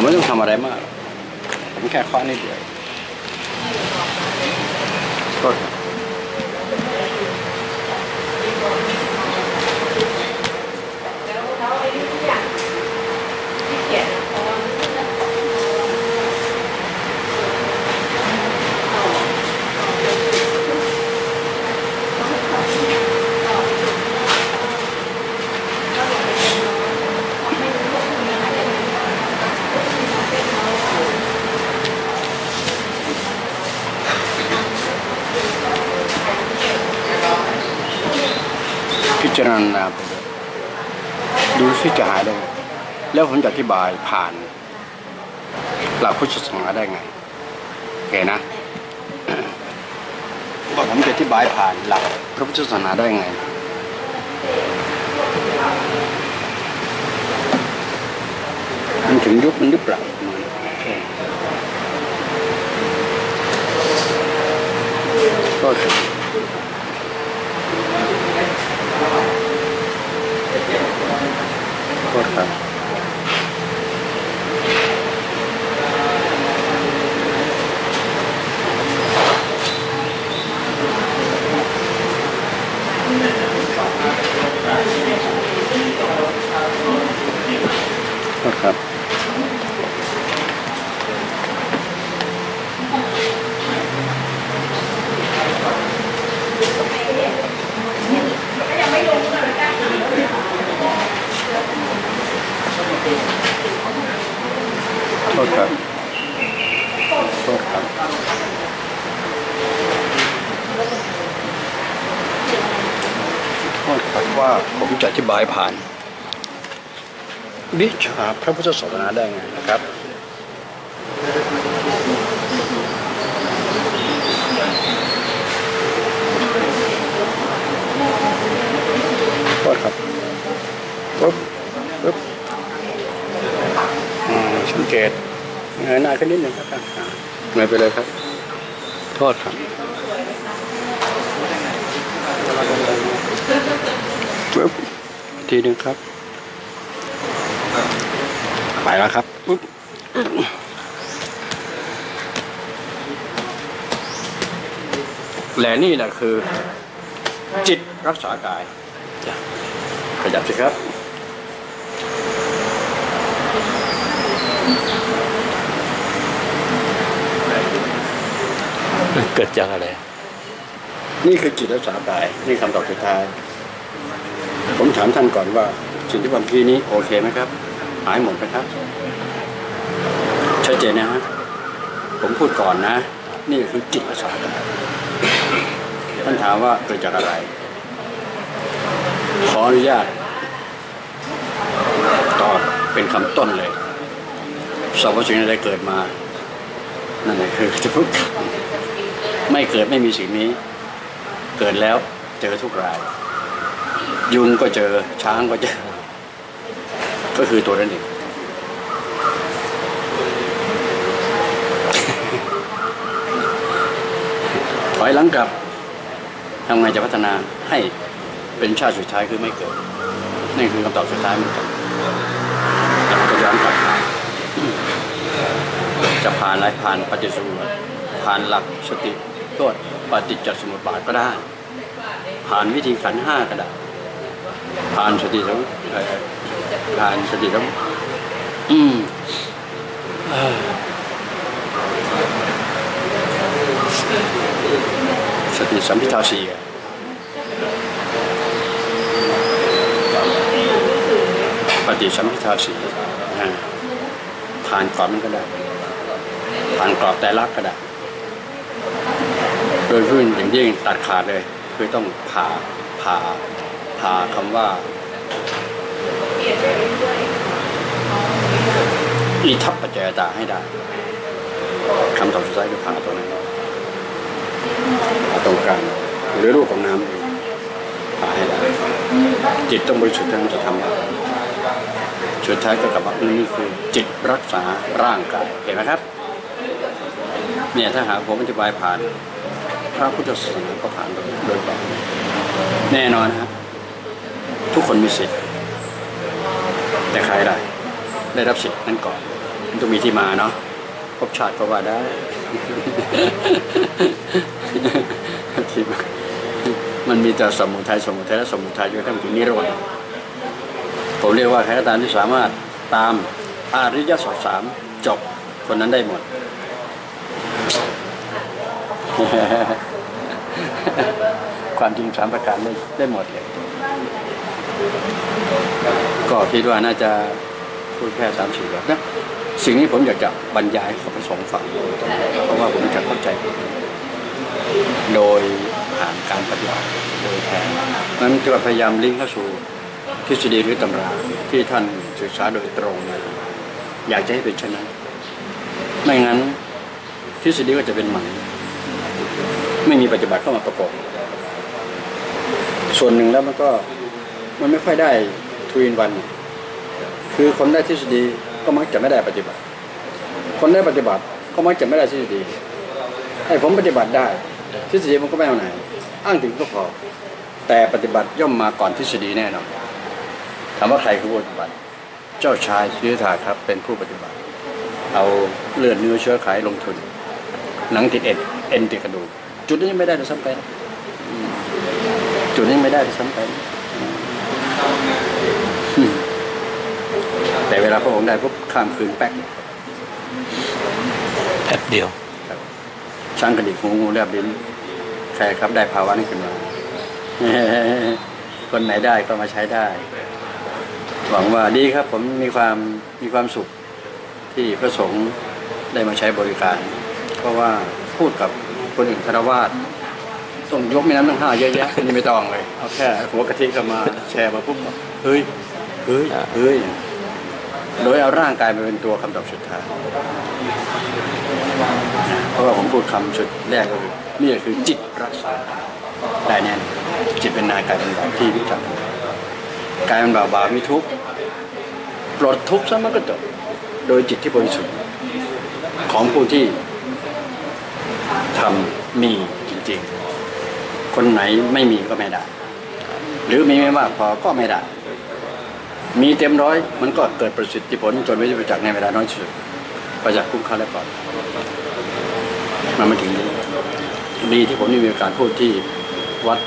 ผมไม่ต้องทำอะไรมาก ผมแค่เคานิดเดียวก็ พิ จารณาไปเลยดูที่จะหายได้ไงแล้วผมจะอธิบายผ่านหลักพุทธศาสนาได้ไงโอเคนะว่าผมจะอธิบายผ่านหลักพระพุทธศาสนาได้ไง มันถึงยุคมันหรือเปล่าก็ถึง โทษครับโทษครับ โท ษครับโทษครับโทษครับว่าผมจะอธิบายผ่าน วิชาพระพุทธศาสนาได้ไงนะครับ โทษครับปึ๊บปึ๊บ อ่าสังเกต เงยหน้าขึ้นนิดหนึ่งครับอ่าเงยไปเลยครับ โทษครับปึ๊บอีกทีหนึ่งครับ ไปแล้วครับปึ๊บและนี่แหละคือ จิตรักษากายจ้ะขยับสิครับ กิดจากอะไร นี่คือจิตรักษากายนี่คำตอบสุดท้าย ผมถามท่านก่อนว่า สิ่งที่ผมพี่นี้โอเคไหมครับ หายหมดไหมครับ ชัดเจนนะฮะผมพูดก่อนนะ นี่คือจิตรักษากายท่านถามว่าเกิดจากอะไร ขออนุญาตตอบเป็นคำต้นเลยสรรพสิ่งใดเกิดมา นั่นแหละคือจะพูด ไม่เกิดไม่มีสิ่งนี้ เกิดแล้วเจอทุกราย ยุงก็เจอช้างก็เจอ ก็คือตัวนั้นเองถอยหลังกลับทำไงจะพัฒนาให้เป็นชาติสุดท้ายคือไม่เกิดนี่คือคำตอบสุดท้ายเหมือนกันแล้วก็ย้อนกลับมาจะผ่านอะไรผ่านปฏิสูผ่านหลักสติ ก็ปฏิจจสมุปบาทก็ได้ ผ่านวิธีขันห้าก็ได้ ผ่านสติทั้งเอ่อผ่านสติทั้งอืมเอ่อสติสัมพิทาสีปฏิสัมพิทาสีผ่านกรอบนั้นก็ได้ผ่านกรอบแต่ลักษก็ได้ โดยพื้นอย่างยิ่งตัดขาดเลย คือต้องผ่าผ่าผ่าคำว่าอีทัพปัจจยตาให้ได้คำตอบสุดท้ายคือผ่าตัวนั้นผ่าตรงกลางหรือรูปของน้ำเองผ่าให้ได้จิตต้องบริสุทธิ์เท่านั้นจะทำได้สุดท้ายก็กลับมานี่คือจิตรักษาร่างกายเห็นไหมครับ เนี่ยถ้าหากผมอธิบายผ่าน พระพุทธศาสนาก็ผ่านโดยโดยตรงแน่นอนครับทุกคนมีสิทธิ์ แต่ใครได้ได้รับสิทธิ์นั้นก่อนต้องมีที่มาเนาะภพชาติก็ว่าได้ที่มามันมีแต่สมุทัยสมุทัยและสมุทัยจนกระทั่งถึงนิโรธผมเรียกว่าใครก็ตามที่สามารถตามอริยสัจสามจบคนนั้นได้หมด ความจริงสามประการได้ได้หมดเลย ก็คิดว่าน่าจะพูดแค่สามสี่แบบนะสิ่งนี้ผมอยากจะบรรยายให้กับพระสงฆ์ฟังเพราะว่าผมจะเข้าใจ โดยผ่านการปฏิบัติโดยแท้นั้นจะพยายามลิงก์เข้าสู่ทฤษฎีหรือตำราที่ท่านศึกษาโดยตรงมาอยากจะให้เป็นเช่นนั้น ไม่งั้นทฤษฎีก็จะเป็นหมัน ไม่มีปฏิบัติเข้ามาประกอบ ส่วนหนึ่งแล้วมันก็มันไม่ค่อยได้ทวินวัน คือคนได้ทฤษฎีก็มักจะไม่ได้ปฏิบัติ คนได้ปฏิบัติก็มักจะไม่ได้ทฤษฎีให้ผมปฏิบัติได้ ทฤษฎีมันก็ไม่เอาไหน อ้างถึงก็พอแต่ปฏิบัติย่อมมาก่อนทฤษฎีแน่นอนถามว่าใครคือผู้ปฏิบัติ เจ้าชายสิทธัตถะครับเป็นผู้ปฏิบัติ เอาเลือดเนื้อเชื้อไขลงทุน หนังติดเอ็ดเอ็นติดกระดูก จุดนี้ไม่ได้เลยซ้ำไปนะอืมจุดนี้ไม่ได้เลยซ้ำไปนะอืมแต่เวลาพระองค์ได้ปุ๊บข้ามคืนแป๊กแป๊บเดียวช่างกระดิกหูงูแลบลิ้นใครครับได้ภาวะนี้ขึ้นมาคนไหนได้ก็มาใช้ได้ หวังว่าดีครับ ผมมีความมีความสุขที่พระสงฆ์ได้มาใช้บริการ เพราะว่าพูดกับ คนอื่นคารวาสต้องยกไม่น้ำตั้งห้าเยอะแยะอันนี่ไม่ต้องเลยเอาแค่หัวกะทิเข้ามาแชร์มาปุ๊บเฮ้ยเฮ้ยเฮ้ยโดยเอาร่างกายมาเป็นตัวคำตอบสุดท้ายเพราะว่าผมพูดคำสุดแรกก็คือนี่คือจิตรักษาได้แน่นจิตเป็นนายกายเป็นบ่าวที่รู้จักกายเป็นบ่าวบ่าวมีทุกข์ปลดทุกข์ซะมันก็จบโดยจิตที่บริสุทธิ์ของผู้ที่ ทำมีจริงๆ คนไหนไม่มีก็ไม่ได้ หรือมีไม่มากพอก็ไม่ได้ มีเต็มร้อยมันก็เกิดประสิทธิผลจนไม่ได้ประจักษ์ในเวลาน้อยที่สุดประจักษ์คุ้มค่าและก่อนมันมาถึงนี้ดีที่ผมได้มีกาสพูดที่วัด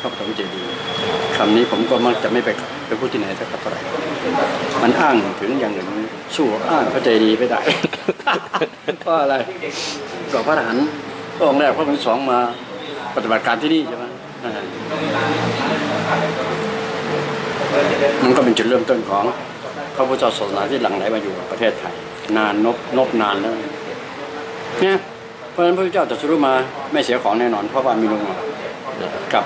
พระปฐมเจดีย์คำนี้ผมก็มักจะไม่ไปไปพูดที่ไหนสักเท่าไหร่มันอ้างถึงอย่างหนึ่งสู้อ้างพระเจดีย์ไม่ได้เพราะอะไรก็พระทหาร พระองค์แรกพระองค์ที่สองมาปฏิบัติการที่นี่ใช่ไหมมันก็เป็นจุดเริ่มต้นของพระพุทธศาสนาที่หลั่งไหลมาอยู่ประเทศไทย นานนบนบนานแล้วเนี่ยเพราะฉะนั้นพระพุทธเจ้าตรัสรู้มาไม่เสียของแน่นอน เพราะว่ามีลงมากับ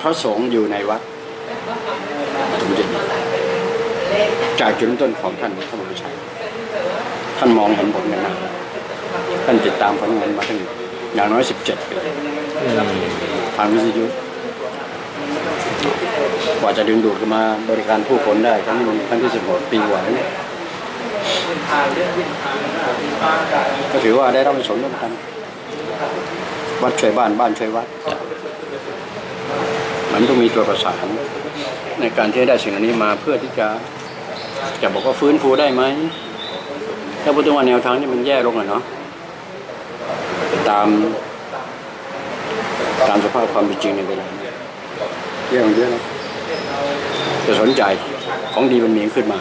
พระสงฆ์อยู่ในวัดปฐมเจดีย์จากจุดเริ่มต้นของท่านพระมหาชัยท่านมองเห็นผลกันนท่านติดตามผลงานมาตั้ง อย่างน้อยสิบเจ็ดปีทางวิทยุกว่าจะดึงดูดกันมาบริการผู้คนได้ครั้งนี้ครั้งที่สิบหกปีกว่าแล้วเนี่ยก็ถือว่าได้รับผลร่วมกันวัดช่วยบ้านบ้านช่วยวัด มันต้องมีตัวประสานในการที่จะได้สิ่งอันนี้มาเพื่อที่จะจะบอกว่าฟื้นฟูได้ไหมถ้าพูดถึงว่าแนวทางนี้มันแย่ลงอะเนาะ ตาม ตามสภาพความเป็นจริงในเวลานี้แย่ลงเยอะนะจะสนใจของดีมันมีขึ้นมา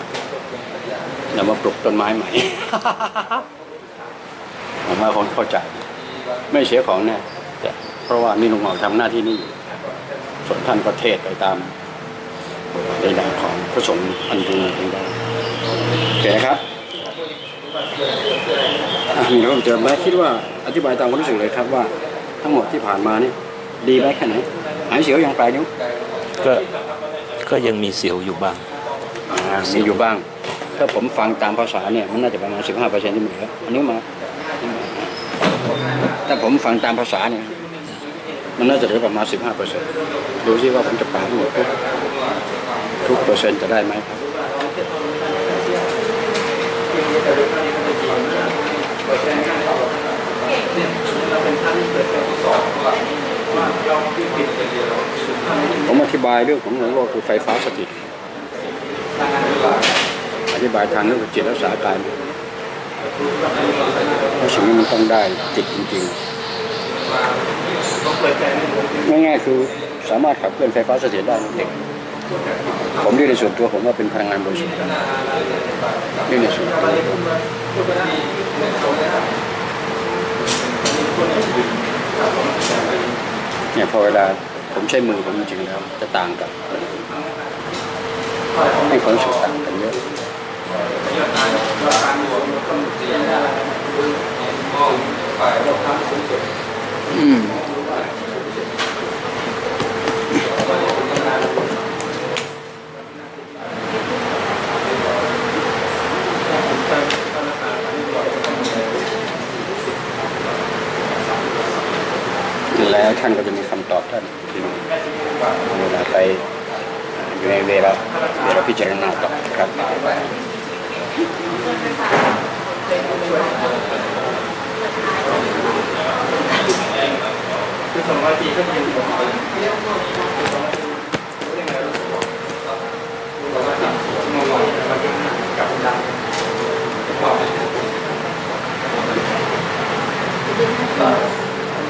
แล้วมาปลูกต้นไม้ใหม่ผมว่าคนเข้าใจ ไม่เสียของแน่แต่เพราะว่านี่ลุงเหมาทำหน้าที่นี่ส่วนท่านก็เทศไปตามในนามของพระสงฆ์อันพึงพึงได้โอเคนะครับ อะมีอะไรเพิ่มเติมไหมคิดว่าอธิบายตามความรู้สึกเลยครับว่า ทั้งหมดที่ผ่านมานี่ดีไหมแค่ไหนหายเสียวอย่างปลายนิ้วก็ก็ยังมีเสียวอยู่บ้างอ่ามีอยู่บ้าง ถ้าผมฟังตามภาษาเนี่ยมันน่าจะประมาณสิบห้าเปอร์เซ็นต์ที่มันเหลืออันนี้มาถ้าผมฟังตามภาษาเนี่ยมันน่าจะเหลือประมาณสิบห้าเปอร์เซ็นต์ดูซิว่าผมจะปราบทั้งหมดทุกทุกเปอร์เซ็นต์จะได้ไหมครับ ผมอธิบายเรื่องของหลวงพ่อคือไฟฟ้าสถิตอธิบายทางเรื่องจิตรักษากายเพราะสิ่งนี้มันต้องได้จิตจริงๆง่ายๆคือสามารถขับเคลื่อนไฟฟ้าเสถียรได้ ผมเรียกในส่วนตัวผมว่าเป็นพลังงานบริสุทธิ์เรียกในส่วนตัว เนี่ยพอเวลาผมใช้มือผมจริงๆแล้วจะต่างกับให้ความรู้สึกต่างกันเยอะอืม แล้วท่านก็จะมีคำตอบท่านที่เวลาไปอยู่ในเวลาเวลาพิจารณาต่อครับทางการแพทย์ก็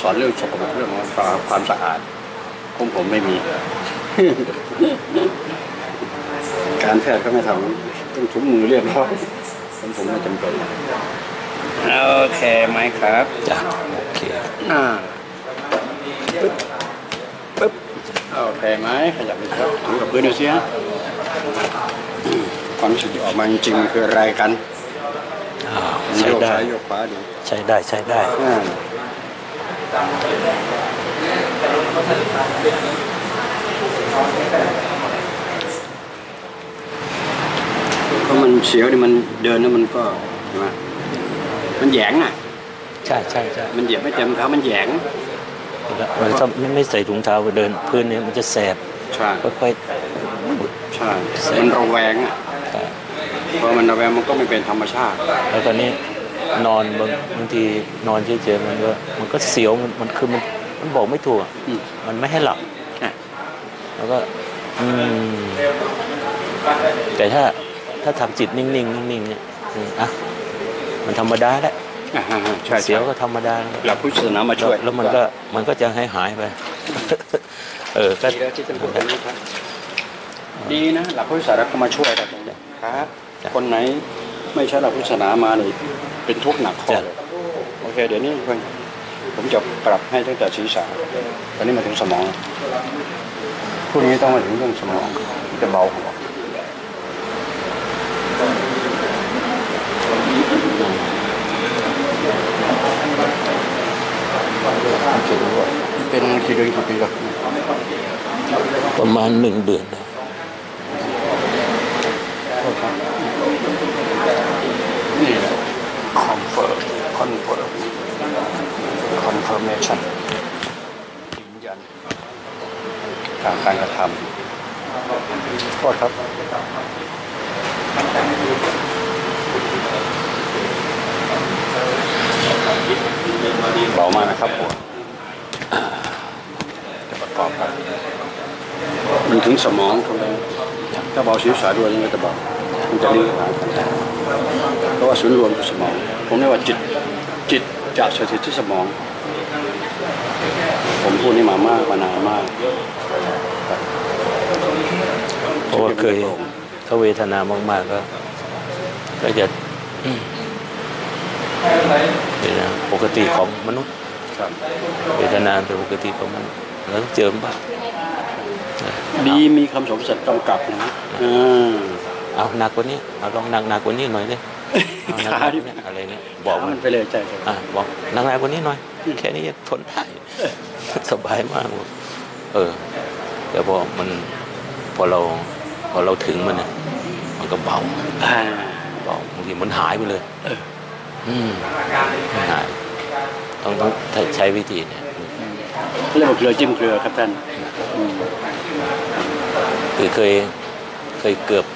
สอนเรื่องสกปรกเรื่องของความความสะอาดของผมไม่มี การแพทย์ก็ไม่ทำต้องถุงมือเรียบร้อยของผมไม่จำเป็นโอเคไหมครับจ้ะโอเคอ่าปึ๊บปึ๊บโอเคไหมขยับไปครับถือกับพื้นดูสิฮะอืมความรู้สึกที่ออกมาจริงๆมันคืออะไรกันอ้าวโยใช้กได้ซ้ายโยกขวาดูใช้ได้ใช้ได้ อ่าเพราะมันเสียวนี่มันเดินแล้วมันก็ใช่ไหมมันแหยงอะ ใช่ใช่ใช่มันเหยียบไม่เต็มเท้ามันแหยงมันถ้าไม่ไม่ใส่ถุงเท้าไปเดินพื้นเนี่ยมันจะแสบใช่ค่อยใช่มันระแวงอะๆพอมันระแวงมันก็ไม่เป็นธรรมชาติ แล้วตอนนี้ นอนบางบางทีนอนเฉยๆมันก็มันก็เสียวมันมันคือมันมันบอกไม่ถูกอะอืมมันไม่ให้หลับอะแล้วก็อืมแต่ถ้าถ้าทำจิตนิ่งๆนิ่งๆเนี่ยอืมอะมันธรรมดาแหละอ่าฮะใช่เสียวก็ธรรมดาหลักพุทธศาสนามาแล้วช่วยแล้วมันก็มันก็จะให้หายไป เออก็ ดีแล้วที่ท่านพูดแบบนี้ครับ ดีนะ หลักพุทธศาสนาก็มาช่วยเราตรงนี้ครับคนไหนไม่ใช่หลักพุทธศาสนามาเลย เป็นทุกข์หนักข้อเลยโอเค เดี๋ยวนี้เพื่อนผมจะปรับให้ตั้งแต่ศีรษะตอนนี้มาถึงสมองพวกนี้ต้องมาถึงเรื่องสมองจะเบาหัวเป็นกี่เดือนกี่ปีแล้วประมาณหนึ่งเดือนนะนี่แหละ confirmation ยืนยันการการกระทำโทษครับเบามากนะครับผมจะประกอบกันมันถึงสมองตรงนี้ถ้าเบาศีรษะด้วยยังไงจะเบามันจะลิงก์หากันเพราะว่าศูนย์รวมคือสมอง ผมเรียกว่าจิตจิตจะสถิตที่สมอง พูดนี่มามากมานานมากเพราะว่าเคยเขาเวทนามากๆก็ก็จะอืมเวทนาปกติของมนุษย์ครับเวทนาเป็นปกติของมนุษย์แล้วเจอบ้างดีมีคำสมสัตย์กำกับนะอ่าเอาหนักกว่านี้เอาลองหนักหนักกว่านี้หน่อยเลยเอาหนัก ขาๆดิเนี่ยอะไรเนี่ยบอกมันมันไปเลยใช่ใช่อะบอกหนักหนักกว่านี้หน่อย แค่นี้ยังทนได้สบายมากบอกเออ แต่พอมันพอเราพอเราถึงมันเนี่ยมันก็เบาอ่าเบาบางทีมันหายไปเลยเอออืมมันหายต้องต้องใช้วิธีเนี่ยเรียกว่าเกลือจิ้มเกลือครับท่านอืมคือเคยเคยเกือบ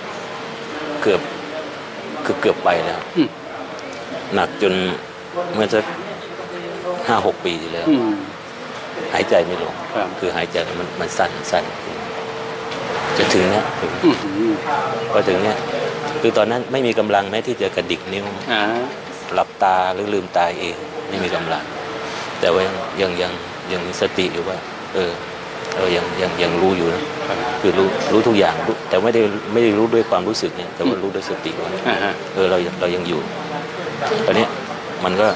เกือบ คือเกือบไปแล้วอืมหนักจนเมื่อสักห้าหกปีที่แล้วอืมหายใจไม่ลงครับคือหายใจมันมันสั่นสั่นจะถึงเนี้ยถึงอืมพอถึงเนี้ยคือตอนนั้นไม่มีกำลังแม้ที่จะกระดิกนิ้วอ่าหลับตาหรือลืมตาเอง ไม่มีกำลัง แต่ว่ายังยังยังยังมีสติอยู่ว่า เออ เออยังยังยังรู้อยู่นะคือรู้รู้ทุกอย่างรู้แต่ไม่ได้ไม่ได้รู้ด้วยความรู้สึกเนี่ยแต่ว่ารู้ด้วยสติว่าอ่าฮะเออเรายังเรายังอยู่ ตอนเนี้ยมันก็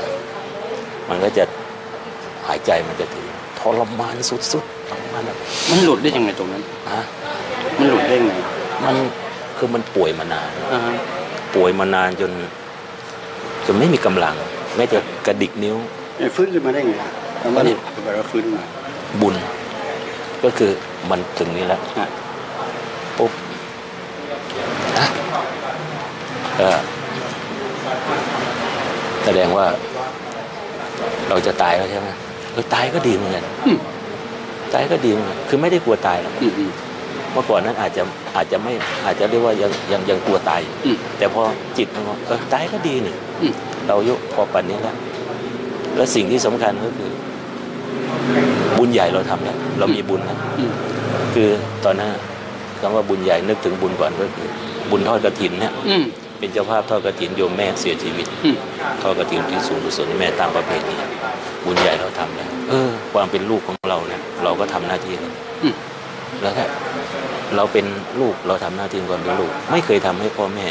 มันก็จะหายใจมันจะถึงทรมานสุดๆทรมานแบบมันหลุดได้ยังไงตรงนั้นฮะมันหลุดได้ยังไงมันคือมันป่วยมานานอ่าฮะป่วยมานานจน จนไม่มีกำลัง แม้จะกระดิกนิ้วเอ้ยฟื้นขึ้นมาได้ไงคำว่าหลุดแปลว่าฟื้นมาบุญ ก็คือมันถึงนี้แล้วอะปุ๊บอะก็แสดงว่า เราจะตายแล้วใช่ไหมเออตายก็ดีเหมือนกันอืมตายก็ดีเหมือนกันคือไม่ได้กลัวตายหรอกอืมอืมเมื่อก่อนนั้นอาจจะอาจจะไม่อาจจะเรียกว่ายังยังยังกลัวตายอยู่อืมแต่พอจิตมันว่าเออตายก็ดีนี่อืมเราอายุพอปันนี้แล้ว แล้วสิ่งที่สำคัญก็คือ บุญใหญ่เราทำแล้วเรามีบุญแล้วอืมคือตอนนั้นคำว่าบุญใหญ่นึกถึงบุญก่อนก็คือบุญทอดกระถินเนี่ยอืมเป็นเจ้าภาพทอดกระถินโยมแม่เสียชีวิตอืมทอดกระถินที่สูงกุศลแม่ตามประเพณีบุญใหญ่เราทำแล้วเออ ความเป็นลูกของเราเนี่ยเราก็ทำหน้าที่แล้วอืมแล้วก็เราเป็นลูกเราทำหน้าที่ความเป็นลูก ไม่เคยทำให้พ่อแม่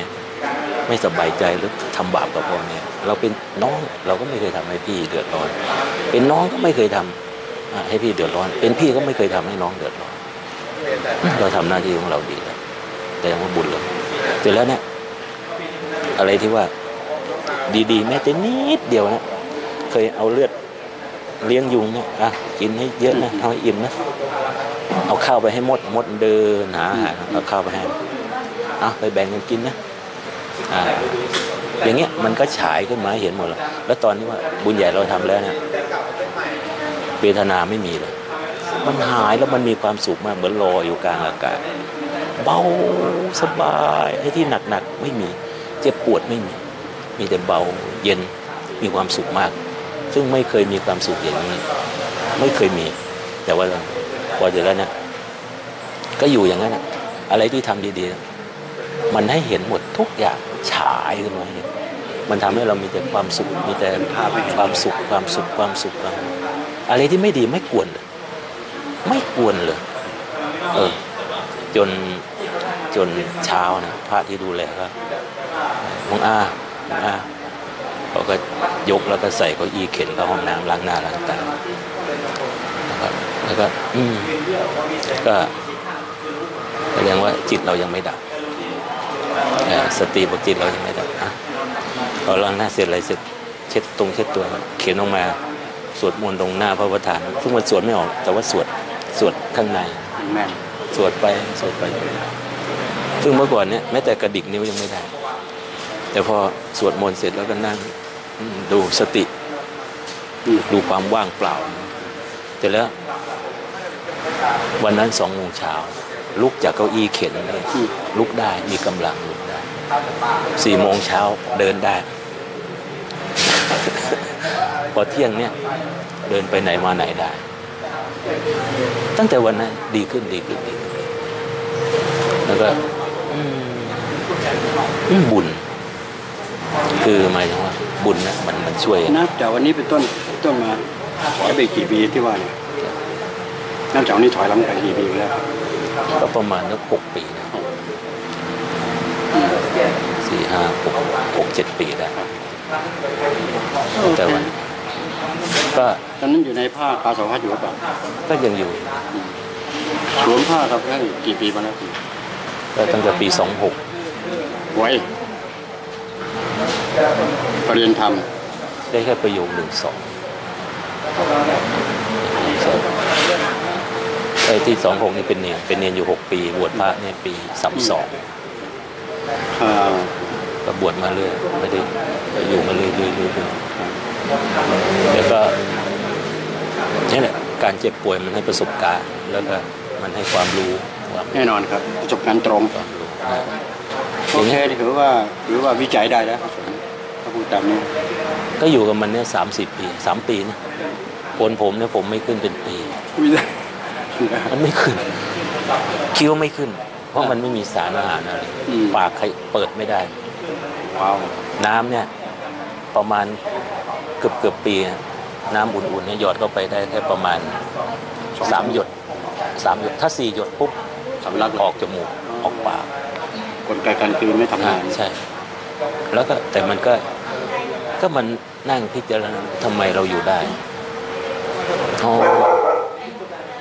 ไม่สบายใจหรือทำบาปกับพ่อแม่เราเป็นน้องเราก็ไม่เคยทำให้พี่เดือดร้อน เป็นน้องก็ไม่เคยทำอ่า ให้พี่เดือดร้อน เป็นพี่ก็ไม่เคยทำให้น้องเดือดร้อน เราทำหน้าที่ของเราดีแล้วแต่ยังว่าบุญเลยเสร็จแล้วเนี่ย อะไรที่ว่า ดีๆ แม้แต่นิดเดียวนะเคยเอาเลือดเลี้ยงยุงเนี่ยอะกินให้เยอะนะเอาให้อิ่มนะเอาข้าวไปให้มดมดเดินหาอาหารเอาข้าวไปให้เอาไปแบ่งกันกินนะอ่าอย่างเงี้ยมันก็ฉายขึ้นมาเห็นหมดแล้ว แล้วตอนนี้ว่าบุญใหญ่เราทำแล้วเนี่ย เวทนาไม่มีเลย มันหายแล้วมันมีความสุขมากเหมือนลอยอยู่กลางอากาศ เบาสบายไอ้ที่หนักๆไม่มี เจ็บปวดไม่มี มีแต่เบาเย็นมีความสุขมาก ซึ่งไม่เคยมีความสุขอย่างนี้ ไม่เคยมี แต่ว่าพอเจอแล้วเนี่ยก็อยู่อย่างนั้นนะอะไรที่ทำดีๆ มันให้เห็นหมดทุกอย่างฉายขึ้นมาเห็นมันทำให้เรามีแต่ความสุข มีแต่ความสุข ความสุข ความสุขความ อะไรที่ไม่ดีไม่กวนเลยไม่กวนเลยเออ จนจนเช้านะพระที่ดูแลก็น้องอาน้อาเขาก็ยกแล้วก็ใส่เก้าอี้เข็นเข้าห้องน้ำล้างหน้าล้างตาแล้วก็แล้วก็อืมก็แสดงว่าจิตเรายังไม่ดับสติบอกจิตเรายังไม่ดับอะพอล้างหน้าเสร็จอะไรเสร็จเช็ดตรงเช็ดตัวเขียนออกมา สวดมนต์ตรงหน้าพระประธานซึ่งมันสวดไม่ออก แต่ว่าสวดสวดข้างในแม่นสวดไปสวดไป ซึ่งเมื่อก่อนเนี่ยแม้แต่กระดิกนิ้วยังไม่ได้ แต่พอสวดมนต์เสร็จแล้วก็นั่งอืมดูสติอืมดูความว่างเปล่าเสร็จแล้ว วันนั้นสองโมงเช้าลุกจากเก้าอี้เข็นเลยอืมลุกได้มีกำลังลุกได้สี่โมงเช้าเดินได้พ อเที่ยงเนี่ยเดินไปไหนมาไหนได้ ตั้งแต่วันนั้นดีขึ้นดีขึ้นดีขึ้นแล้วก็อืมอืมบุญ คือหมายถึงว่า บุญนะมันมันช่วยนับจากวันนี้เป็นต้นต้นมาถอยไปกี่ปีที่ว่าเนี่ยนับจากวันนี้ถอยหลังไปกี่ปีแล้วครับก็ประมาณนักหกปีนะสี่ห้าหกหกเจ็ดปีได้แต่วัน ก็ตอนนั้นอยู่ในผ้ากาสาวพัดอยู่หรือเปล่าก็ยังอยู่สวมผ้าครับแค่กี่ปีมาแล้วก็ตั้งแต่ปีสองหกไว้ปรริยนธรรมได้แค่ประโยคหนึ่งสองไอ้ที่สองหกนี่เป็นเนียนเป็นเนียนอยู่หกปีบวชพระเนี่ยปีสามสองอ่าก็บวชมาเรื่อยไม่ได้อยู่มาเรื่อยเรื่อยเรื่อยเรื่อย แล้วก็นี่แหละการเจ็บป่วยมันให้ประสบการณ์แล้วก็มันให้ความรู้ความแน่นอนครับประสบการณ์ตรงความรู้นะโอเคถือว่าถือว่าวิจัยได้แล้วครับผมถ้าพูดตามนี้ ก็อยู่กับมันเนี่ยสามสิบปีสามปีนะคนผมเนี่ยผมไม่ขึ้นเป็นปีวิจัยมันไม่ขึ้น คิ้วไม่ขึ้น เพราะมันไม่มีสารอาหารอะไรอืมปากใครเปิดไม่ได้ว้าวน้ำเนี่ยประมาณ เกือบเกือบปีอะน้ำอุ่นๆเนี่ยหยอดเข้าไปได้แค่ประมาณสามหยดสามหยดถ้าสี่หยดปุ๊บสำลักออกจมูกออกปากกลไกการกลืนไม่ทำอ่างานใช่ แล้วก็แต่มันก็ก็มันนั่งพิจารณาทำไมเราอยู่ได้อ๋อ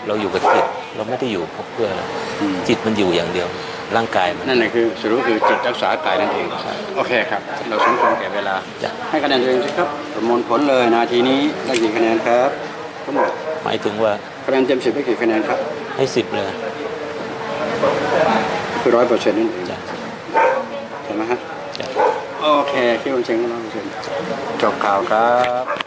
เราอยู่กับจิต เราไม่ได้อยู่เพื่ออะไรอืมจิตมันอยู่อย่างเดียว ร่างกายมัน นั่นแหละคือสรุปคือจิตรักษากายนั่นเองโอเคครับ เราสมควรแก่เวลาจ้ะให้คะแนนตัวเองสิครับประมวลผลเลยนาทีนี้ได้กี่คะแนนครับทั้งหมดหมายถึงว่าคะแนนเต็มสิบได้กี่คะแนนครับ ให้สิบเลยคือร้อยเปอร์เซ็นต์นั่นเองจ้ะใช่ไหมฮะจ้ะโอเคคิดว่าเชิงก็ร้อยเปอร์เซ็นต์จบข่าวครับ